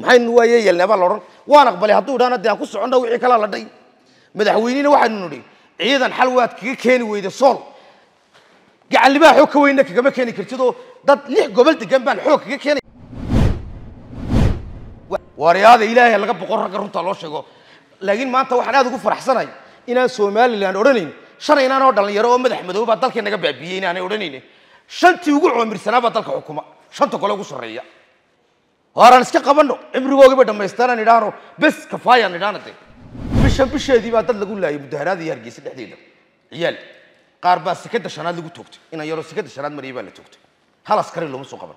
maxaynu waaye yeelnaa baa la odhan? Waan aqbalay hadduu idhaana dee aan ku soconna wixii kalaa la dhay. Madaxweynena waxaanu nidhi ciidan xal waad kaga keeni weyda sool. Gacanlibaha xoog ka weynna kagama keeni kartidoo dad lix gobol degan baan xoog kaga keenay. Waaryaada ilaahay laga boqor ragga runta loo sheego. Laakiin maanta waxaan aad ugu faraxsanahay inaan somalilan odhanayn. Shalay inaanoo dhalinyaro oo madax madoobe baa dalkii naga baabiiyey inaanay odhanayn. Shantii ugu coomirsanaa baa dalka xukuma. Shanta kole ugu sarreeya hooraan iska qabanno cimrigoogiiba dhammaystaanaan idhaahno bes kafaayaan idhaana de bishan bisheedii baa dad lagu laayay mudaharaada iyo hargeysa dhexdeeda. Ciyaal qaar baa sekada shanaad lagu toogtay inan yaroo sekada shanaad mariyay baa la toogtay. Hal askari looma soo qaban.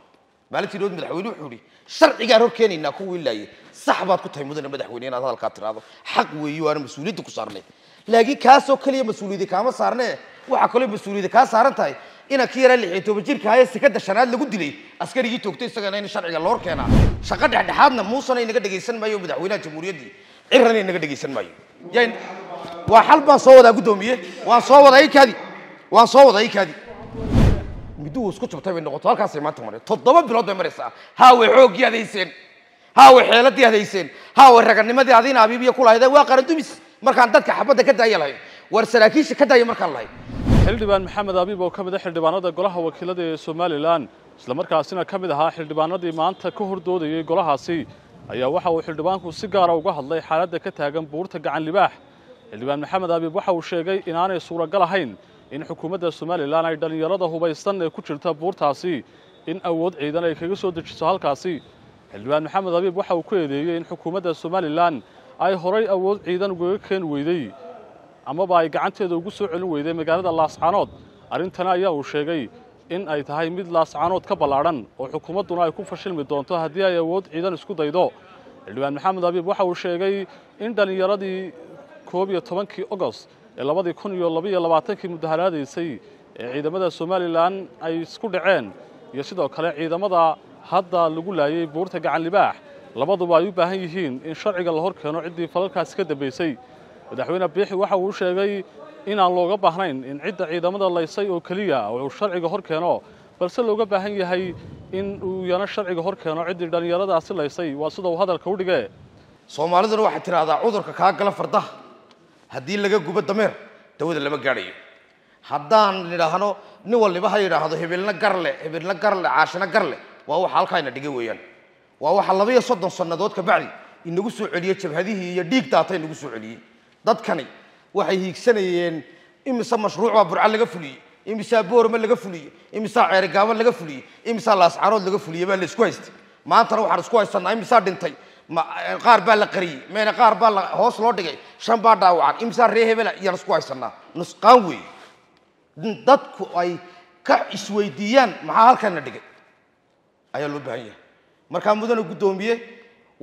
Maalintii dhood madaxweyne wuxuu yidhi sharcigaan hor keenaynaa kuwii laayay. Sax baad ku tahay mudane madaxweyne inaad hadalkaa tiraahdo. Xaq weeye waana mas'uuliyadda ku saarnay. Laakiin kaasoo keliya mas'uuliyadda kaama saarnee? Waxaa kaloo mas'uuliyadda kaa saaran tahay inaan ka yaraa lixiyo toban jirka haye sekada shanaad lagu dilay askarigii toogtay isagana in sharciga loo keenaa shaqo dhexdhexaadna muusana inaga dhegaysan maayo madaxweynaha jamhuuriyaddii cirana inaga dhegaysan maayo waa xal baan soo wadaa guddoomiye waan soo wadaa ikaadi waan soo wadaa ikaadi miduu isku jabtay bay noqoto halkaasay maanta mareen toddoba bilood bay maraysaa haaway xooggii adayseen haaway xeeladii adayseen haaway raganimadii adiina abiibiya ku lahaydeen waa qaran dumis markaan dadka xabadda ka daaya lahayn war saraakiisha ka daaya markaan lahayn xildhibaan maxamed abiib oo ka mid a xildhibaanada golaha wakiilada ee somalilan. Islamarkaasina ka mid ahaa xildhibaanadii maanta ka hordoodayey golahaasi ayaa waxa uu xildhibaanku si gaara uga hadlay xaaladda ka taagan buurta gacan libaax xildhibaan maxamed abiib waxa uu sheegay inaanay suuragal ahayn in xukuumadda somalilan ay dhallinyarada hubaysan ee ku jirta buurtaasi in awood ciidan ay kaga soo dejiso halkaasi. Xildhibaan maxamed abiib waxa uu ku eedeeyey in xukuumadda somalilan ay horay awood ciidan ugaga keeni weydey amaba ay gacanteeda ugu soo celin weyday magaalada laascaanood arrintana ayaa uu sheegay in ay tahay mid laascaanood ka ballaadhan oo xukuumadduna ay ku fashilmi doonto haddii ay awood ciidan isku daydo. Xildhibaan maxamed abiib waxa uu sheegay in dhallinyaradii koob iyo tobankii ogost ee labadii kun iyo labaiyo labaatankii mudaharaadaysay ee ciidamada somalilan ay isku dhaceen. Iyo sidoo kale ciidamada hadda lagu laayay buurta gacan libaax labaduba ay u baahan yihiin in sharciga la hor keeno ciddii falalkaasi ka dambaysay madaxweyne biixi waxa uu sheegay inaan looga baahnayn in cidda ciidamada laysay oo keliya uu sharciga hor keeno. Balse looga baahan yahay in uu yana sharciga hor keeno ciddii dhallinyaradaasi laysay. Waa sida uu hadalka u dhige soomaaliduna waxay tidhaahdaa cudurka kaa gala fardaha haddii laga gubo dameer dawada lama gaadhayo. Haddaan nidhaahno nin waliba ha yidhaahdo hebelna garle hebelna garle caashina garle waa waxa halkaayna dhigay weeyaan. Waa waxa laba iyo soddon sannadood kabacdi inagu soo celiyey jabhadihii iyo dhiig daata inagu soo celiyey dadkani waxay hiigsanayeen imise mashruuc baa burca laga fuliyey imisaa boorama laga fuliyey imisaa ceerigaabo laga fuliyey imisaa laascaanood laga fuliyey baa la isku haystay. Maantana waxaan isku haysanaa imisaa dhintay? Qaar baa la qariyey meena qaar baa la hoos loo dhigay shan baa dhaawacan imisaa ree hebela iyaan isku haysanaa. Nusqaan weeye. Dadku ay ka isweydiiyaan maxaa halkana dhigay? Ayaa loo baahan yahay. Markaa mudane guddoomiye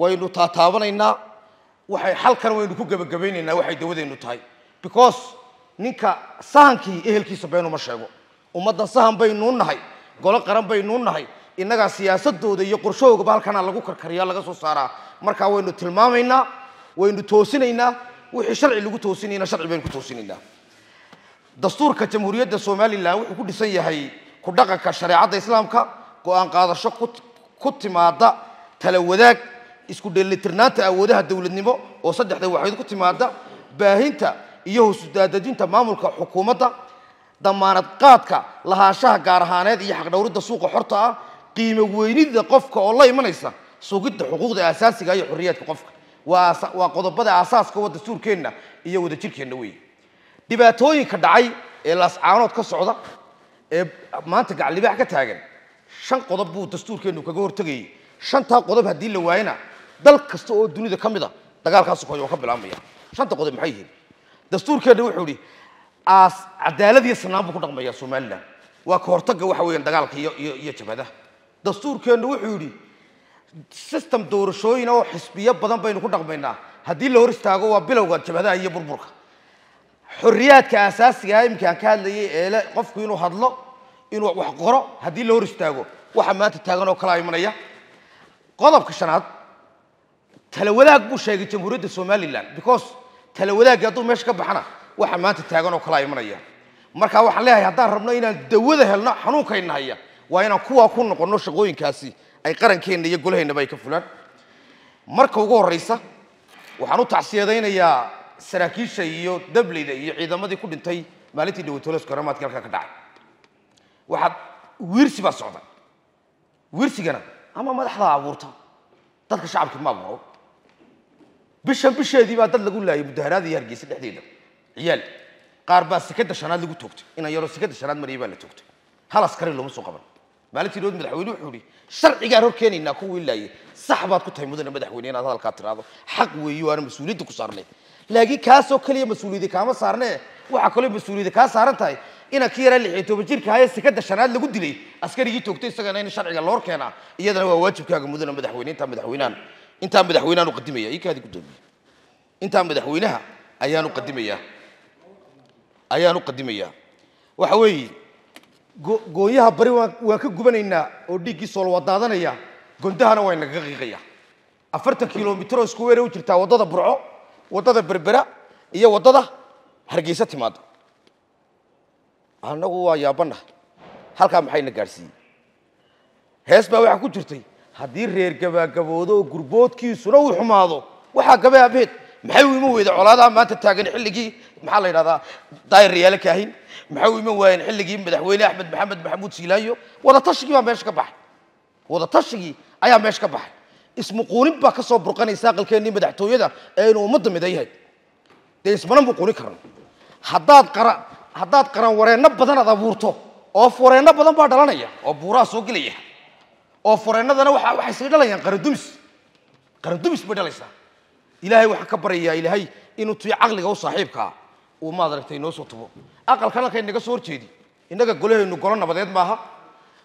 waynu taataabanaynaa waxay halkan waynu ku gebagabaynaynaa waxay dawadeennu tahay. Because ninka sahankii ehelkiisa beenuma sheego. Ummaddan sahan baynuu nahay golo qaran baynuu nahay. Innagaa siyaasadooda iyo qorshahoogaba halkanaa lagu karkariyaa laga soo saaraa. Markaa waynu tilmaamaynaa waynu toosinaynaa. Wixii sharci lagu toosinayna sharci baynu ku toosinaynaa. Dastuurka jamhuuriyadda somalilan wuxuu ku dhisan yahay ku dhaqanka shareecadda islaamka go'aan qaadasho ku timaada tala wadaag isku dheelitirnaanta awoodaha dowladnimo oo saddexda waxayd ku timaada baahinta iyo hosdaadejinta maamulka xukuumadda damaanad qaadka lahaanshaha gaar ahaaneed iyo xaqdhowridda suuqa xorta ah qiimo weynida qofka oo la imanaysa sugidda xuquuqda aasaasiga iyo xorriyaadka qofka. Waa qodobada aasaaska wa dastuurkeenna iyo wadajirkeenna weeye. Dhibaatooyinka dhacay ee laascaanood ka socda ee maanta gaclibaax ka taagan shan qodob buu dastuurkeennu kaga hortegayay shantaa qodob haddii la waayana dal kasta oo dunida ka mid a dagaalkaas oo ka bilaabmaya. Shanta qodob maxay yihiin? Dastuurkeenna wuxuu idhi aas cadaalad iyo sanaan buu ku dhaqmaya somalilan waa ka hortagga waxa weeyaan dagaalka iyo iyo iyo jabhadaha dastuurkeenna wuxuu yidhi system doorashooyin oo xisbiyo badan baynu ku dhaqmaynaa. Haddii la hor istaago waa bilowga jabhadaha iyo burburka. Xorriyaadka asaasigaa iminka aan ka hadlayay eele qofku inuu hadlo inuu wax qoro haddii la hor istaago waxa maanta taagan oo kalaa imanaya. Qodobka shanaad tala wadaag buu sheegay jamhuuriyadda somalilan because tala wadaagii hadduu meesha ka baxana waxa maanta taagan oo kalaa imanaya marka waxaan leeyahay haddaan rabno inaan dawada helno xanuunkayna haya waa inaan kuwaa ku noqonno shaqooyinkaasi ay qarankeenna iyo golaheennaba ay ka fulaan marka ugu horreysa waxaan u tacsiyadaynayaa saraakiisha iyo dableyda iyo ciidamadii ku dhintay maalintii dhawatooleska horamaadkii halkaa ka dhacay waxaad wiirsi baa socda wiirsigana ama madaxdaa abuurta dadka shacabka ma abuuro bishan bisheedii baa dad lagu laayay mudaharaada iyo hargeysa dhexdeeda ciyaal qaar baa sekada shanaad lagu toogtay inaan yaroo sekada shanaad mariyay baa la toogtay hal askari looma soo qaban maalintii dhood madaxweyne wuxuu yihi sharcigaan hor keenaynaa kuwii laayay sax baad ku tahay mudane madaxweyne inaad hadalkaa tiraahdo xaq weeyo waana mas-uuliyadda ku saarnay laakiin kaasoo keliya mas-uuliyadda kaama saarnee waxaa kaloo mas-uuliyadda kaa saaran tahay inaan ka yaraa lixiyo toban jirka haye sekada shanaad lagu dilay askarigii toogtay isagana in sharciga loo keenaa iyadana waa waajibkaaga mudane madaxweyne intaa madaxweynahan intaa madaxweynahan u qadimaya ii kaadi gudoomiye intaa madaxweynaha ayaan u qadimayaa ayaan u qadimayaa waxa weeye go- goonyaha bari waan ka gubanaynaa oo dhiiggii sool waa gondahana waa nagaga qiiqaya. Afartan kilomitr isku weere u jirtaa waddada burco waddada berbera iyo waddada hargeysa timaada annagu waa yaabanaha halkaa maxayna gaadhsiiyey hees baa waxaa ku jirtay gabaagaboodo oo gurboodkiisuna uu xumaado waxaa gabe abeed maxay u iman weyda colaadaha maanta taagan xilligii maxaa la yidhahdaa daayir riyaale kaahin maxay u iman waayeen xilligii madaxweyne axmed maxamed maxamuud siilaayo wada tashigii baa meesha ka baxay wada tashigii ayaa meesha ka baxay ismuquunin baa ka soo burqanaysa aqalkeennii madaxtooyada ee inuu ummadda midayahay dee ismana muquunin karno haddaad qara haddaad qaran wareenno badan aad abuurto oo fureenno badan baa dhalanaya oo buuraha soo gelaya oo fureennadana waxa waxay sii dhalayaan qarandumis qarandumis bay dhalaysaa ilaahay waxaan ka baryayaa ilaahay inuu tuyo caqliga u saaxiibkaa uu maad aragtay inoo soo tubo aqalkan halkay naga soo horjeedi innaga golahaynu golo nabadeed maaha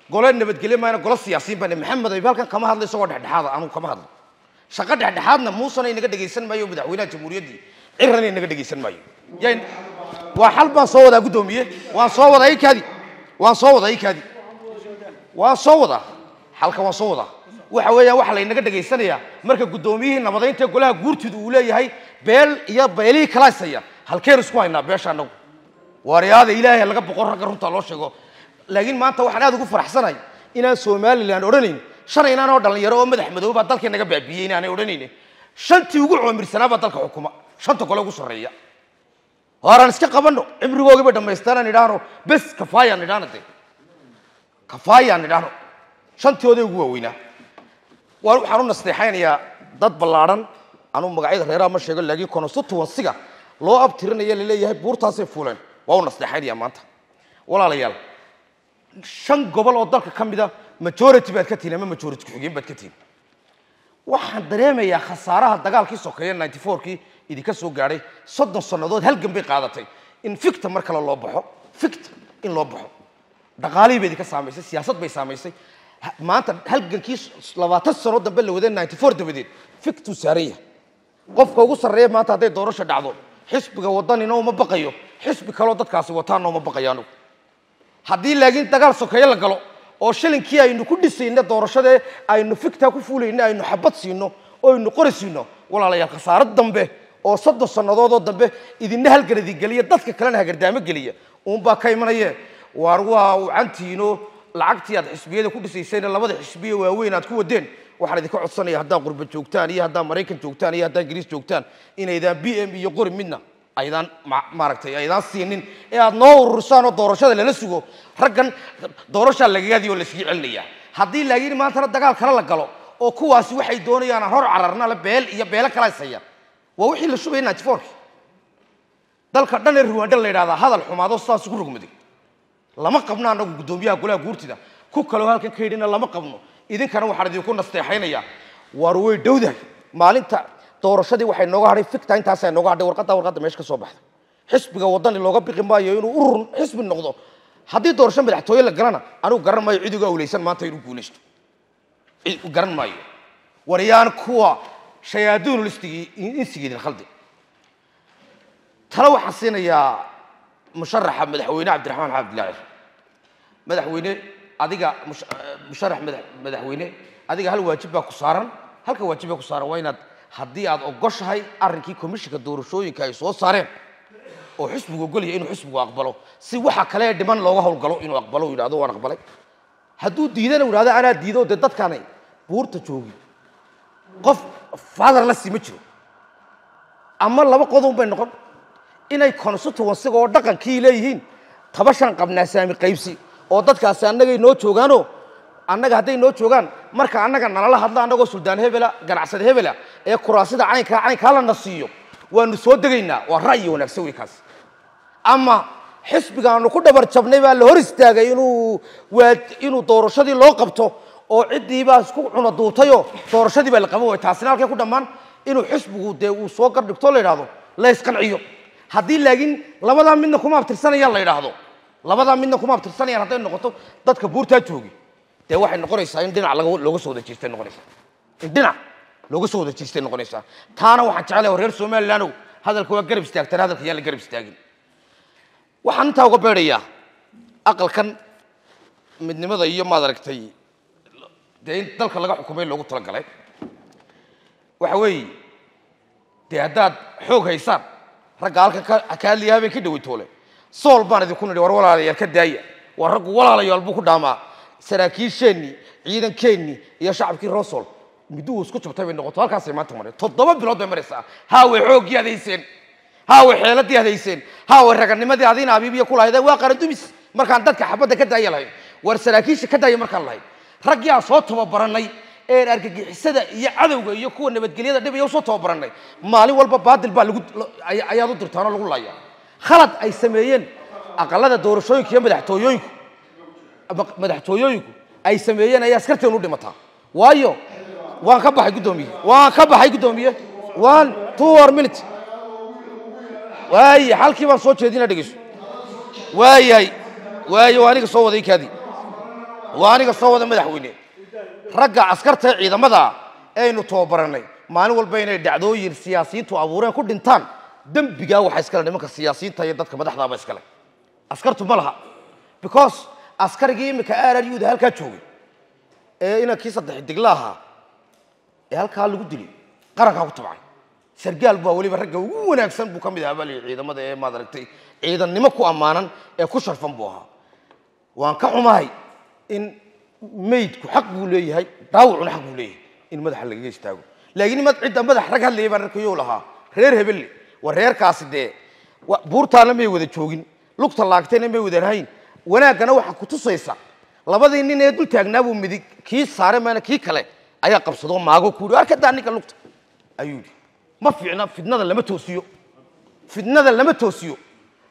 golo nabadgelye maana golo siyaasiyiin bane maxamed ayb halkan kama hadla isagoo dhexdhexaada anugu kama hadlo shaqo dhexdhexaadna muusana inaga dhegaysan maayo madaxweynaha jamhuuriyaddii cirana inaga dhegaysan maayo yan waa xal baan soo wadaa guddoomiye waan soo wadaa ikaadi waan soo wadaa ikaadi waan soo wadaa xalka waan soo wadaa. Waxa weeyaan waxa laynaga dhegaysanayaa marka guddoomiyihii nabadaynta golaha guurtooda uu leeyahay beel iyo beelihii kalaasaya. Halkeen isku haynaa beesha annagu. Waaryaada ilaahay laga boqon ragga runta loo sheego. Laakiin maanta waxaan aad ugu faraxsanahay inaan somalilan odhanayn. Shan inaan oo dhalinyaro oo madax madow baa dalkii naga baabiiyey inaanay odhanaynin shantii ugu coomirsanaa baa dalka xukuma. Shanta gole ugu sarreeya. Horaan iska qabanno? Cimrigoogiiba dhammaystaanaan idhaahno. Bes kafaayaan idhaahno de kafaayaan idhaahno shantiooday ugu waaweynaa waa waxaan u nasteexaynayaa dad ballaadhan anuu magacyada reeraha ma sheego laakiin constituensiga loo abtirinaya laleeyahay buurtaasay fuuleen waa u nasteexaynayaa maanta walaalayaal shan gobol oo dalka ka mida majority baad ka tihin ama majority ku-xigeen baad ka tihin waxaan dareemayaa khasaaraha dagaalkii sokeeye ninety fourkii idinka soo gaadhay soddon sannadood halgan bay qaadatay in ficta mar kale loo baxo ficta in loo baxo dhaqaalihii bay idinka saamaysay siyaasad bay saamaysay maanta halgankii labaatan sano dambe la waday ninety four dabadeed. Fictuu saaran qofka ugu sarreeya maanta hadday doorasho dhacdo xisbiga wadanina uma baqayo xisbi kaloo dadkaasi wataana uma baqayaanu haddii laakiin dagaal sokeeye la galo oo shilinkii aynu ku dhisayna doorashadee aynu fiktaa ku fuulayna aynu xabad siino oo aynu qori siino walaalayaal khasaarad dambe oo soddon sannadoodoo dambe idinna halgan idin geliya dadka kalena hagardaamo geliya. Uunbaa ka imanaye waar waa ucantiino lacagtii aad xisbiyada ku dhisaysayna labada xisbiye waaweyn aad ku wadeen waxaan idinka codsanaya haddaad qurba joogtaan iyo haddaad maraykan joogtaan iyo haddaad ingiriis joogtaan inaydaan b m iyo qori midna aydaan ma- maaragtay aydaan siinin. Ee aad noo urursaan oo doorashada lala sugo raggan doorashaa lagagaadii oo layskaga celinaya haddii laakiin maantana dagaal kale la galo oo kuwaasi waxay doonayaan aan hor cararna le beel iyo beelo kala haysaya waa wixii la shubaya ninety fourki dalka dhan ee ruwaandha la yidhahdaa hadal xumaado sidaas ugu rogmaday lama qabno annagu guddoomiyaha golaha guurtida ku kaloo halkan ka yidhina lama qabno idinkana waxaan idinku nasteexaynayaa waar way dhowdahay maalinta doorashadii waxay nooga hadhay fikta intaasaa nooga hadhay warqadda warqadda meesha ka soo baxda xisbiga wadani looga biqi maayo inuu urur xisbi noqdo haddii doorasho madaxtooye la galana anigu garan maayo cid uga awleysan maanta inuu guulaysto garan maayo waryaan kuwa shayaaduunul istigii insigiidin khaldi tale waxaan siinayaa musharaxa madaxweyne cabdiraxmaan maxamed abdillaahi madaxweyne adiga eh, musharax madax- madaxweyne adiga hal waajib baa ku saaran. Halka waajib baa ku saaran waa inaad haddii aad ogoshahay arrinkii komishinka doorashooyinka ay soo saareen oo xisbigu ogolaya inuu xisbigu aqbalo si waxa kale dhiman looga howlgalo inuu aqbalo yidhahdo waan aqbalay. Hadduu diidana yidhahdo anaa diido dee dadkaanay buurta joogi. Qof fatherless ma jiro. Ama laba qodon bay noqon inay constituencyga oo dhaqankii leeyihiin. Tabashaan qabnaa saami qaybsi oo dadkaasi annagay noo joogaanoo annaga hadday noo joogaan marka annaga nalala hadla annagoo suldaan hebela ganacsade hebela ee kuraasida caynkaa caynkaa lana siiyo waanu soo degaynaa waa ra'yi wanaagsan wey kaas ama xisbigaanu ku dhabar jabnay baa la hor istaagay inuu waa inuu doorashadii loo qabto oo ciddiibaa isku cunaduutayoo doorashadii baa la qaban waaya taasina halkay ku dhammaan. Inuu xisbigu dee uu soo gardhigto la yidhahdo la isqanciyo haddii laakiin labadaa midna kuma abtirsanayaan la yidhaahdo. Labadaa midna kuma abtirsanayaan hadday noqoto dadka buurtaa joogi. Dee waxay noqonaysaa in dhinac looga soo wada noqonaysaa. In dhinac looga soo wada jeestay noqonaysaa. Taana waxaan jeclahay reer somalilandow hadalka waa garab istaagtaan hadalka yaan la garab istaagin. Waxaan intaa uga beedhayaa aqalkan midnimada iyo maad aragtay dee in dalka laga xukumay loogu talagalay. Waxa weeye dee haddaad xoog haysaan ragga halkan ka ka hadlaya habeen ka dhaweytoole sool baan idinku nidhi war walaalayaal ka daaya war raggu walaalayaal buu ku dhaamaa. Saraakiisheenni ciidankeenni iyo shacabkii roosol miduu isku jabtay bay noqoto halkaasay maanta mareen. Toddoba bilood bay maraysaa. Haaway xooggii ad hayseen haaway xeeladii ad hayseen haaway raganimadii adiina abiibiya ku lahaydeen waa qaradumis markaan dadka xabadda ka daaya lahayn. War saraakiisha ka daaya markaan lahayn. Raggii aan soo tababaranay ee argagixisada iyo cadowga iyo kuwa nabadgelyada dhibaya u soo tababaranay maalin walba baadil baa lagu ay- ayaad u dirtaan oo lagu laaya. Khalad ay sameeyeen aqalada doorashooyinka iyo madaxtooyooyinku. Madaxtooyooyinku ay sameeyeen ayay askarteenu u dhimataa waayo waan ka baxay guddoomiye. Waan ka baxay guddoomiye. One two or minute. Waaye halkii baan soo jeedina dhegeyso waayahay waaye waa aniga soo waday kaadii waa aniga soo wada madaxweyne ragga askarta ee ciidamada aynu tababaranay. Maalin walba inay dhacdooyin siyaasiyiintu abuureen ku dhintaan dembigaa waxaa iskale nimanka siyaasiyiinta iyo dadka madaxdaaba iskale askartu ma laha because askarigii iminka aararyuda halkaa joogay ee inankii saddex digla ahaa ee halkaa lagu dilay qarankaa ku tabcay sargaal baa weliba ragga ugu wanaagsan buu ka mid ahaa layidhi ciidamada ee maad aragtay ciidannimo ku ammaanan ee ku sharfan buu ahaa. Waan ka xumahay in maydku xaq buu leeyahay daawacuna xaq buu leeyahay in madaxa lagaga istaago. Laakiin mad cidda madax rag hadlayay baan arkayo lahaa. Reer hebelle waa reerkaasi dee. Buurtaana may wada joogin lugta laagtayna may wada rahayn. Wanaaggana waxaa ku tusaysa labadii nin ee dul taagnaa buu midig kii saare maana kii kale ayaa qabsadoo maago ku yidhi arkadaa ninka lugta. Ayuu yidhi ma fiicna fidnada lama toosiyo. Fidnada lama toosiyo.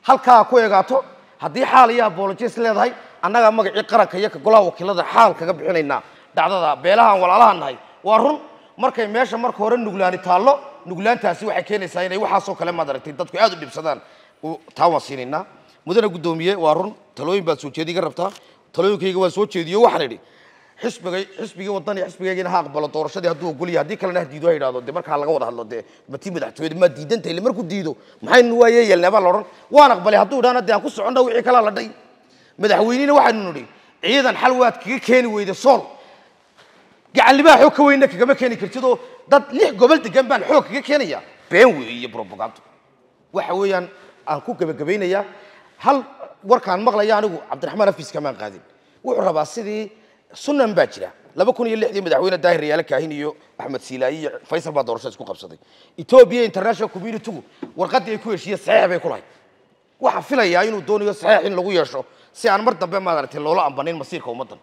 Halkaa ku egaato haddii xaal iyo apologies leedahay annagaa magacii qaranka iyo ka golaha wakiilada xaal kaga bixinaynaa dhacdada beelahaan walaalaha nahay waa run markay meesha marka hore nuglaani taallo nuglaantaasi waxay keenaysaa inay waxaasoo kale maad aragtay dadku aad u dhibsadaan taa waan siinaynaa mudane guddoomiye waa run talooyin baad soo jeediga rabtaa talooyinkayga waan soo jeediyo waxaan idhi xisbigay xisbigii wadan iyo xisbigaygina ha aqbalo doorashadii hadduu ogolyahay haddii kalena ha diido ha yidhahdo dee markaa laga wada hadlo dee matii madaxtooyada maa diidanta ile markuu diido maxaynu waaye yeelnaa baa la odhan waan aqbalay hadduu idhaana dee aan ku soconna wixii kalaa la dhay keeni weyde sool gacanlimaha xoog ka weynna kagama keeni kartidoo dad lix gobol degan baan xoog kaga keenaya been weeye iyo brobagando waxa weeyaan aan ku gebagabaynayaa hal warkaan maqlaya anigu cabdiraxmaan hafiis kamaan qaadin wuxuu rabaa sidii sunan baa jira laba kun iyo lixdii madaxweyne daahir yaale kaahin iyo axmed siilaayi iyo faysal baa doorashada isku qabsaday ethiopia international communitygu warqaddii ay ku heshiiyeen saxiix bay ku lahayd waxaa filayaa inuu doonayo saxiix in lagu yeesho si aan mar dambe maaragtay loola ambanin masiirka ummaddan.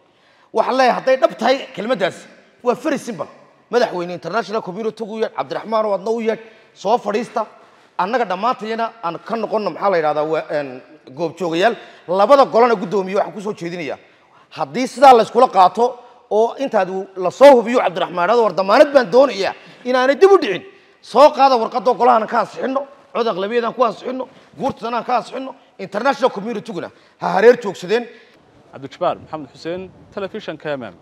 Waxaan leeyahay hadday dhab tahay kelmaddaasi waa very simple madaxweyne international communitygu yeedh cabdiraxmaan oo adna u yeedh soo fadhiista. Annaga dhammaantayana aan ka noqonno maxaa la yidhahdaa waa- goobjoogayaal. Labada golana guddoomiye waxaan ku soo jeedinaya haddii sidaa layskula qaato oo intaad la soo hubiyo cabdiraxmaanado war damaanad baan doonaya inaanay dib u dhicin. Soo qaada warqadoo golahan ka ansixino cod aqlabiyadan ku ansixino guurtadan aan ka ansixino international communityguna ha hareer joogsadeen. Cabdijabaar maxamed xuseen telefishanka mm